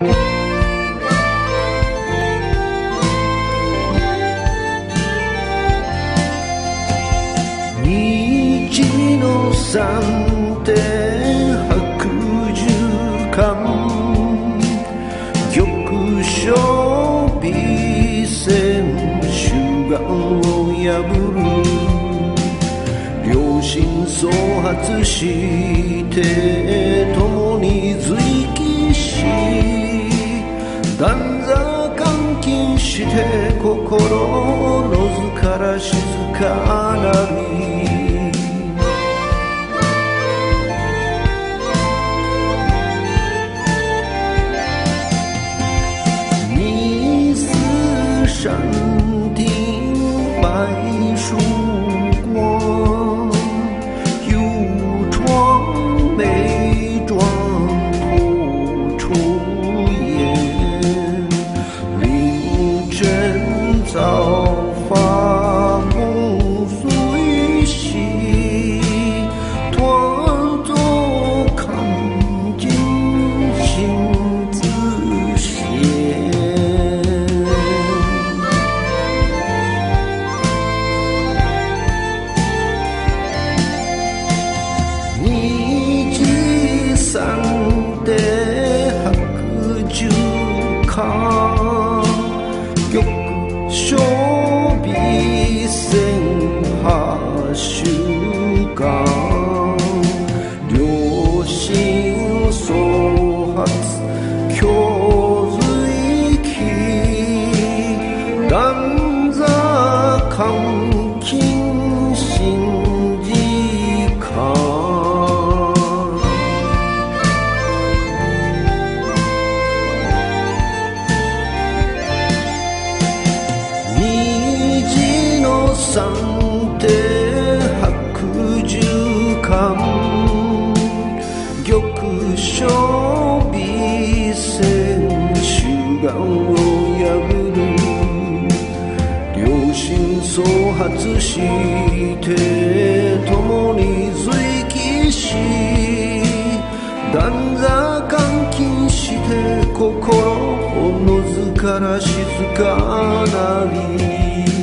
虹の三点白十巻。玉章微戦主眼を破る両親創発して共に随記し断座監禁して心のずから静かなり你似山顶白曙 so 監禁心時間虹の三手白十巻玉章微戦主眼を破る創発して共に随記し断座監禁して心おのずから静かなり。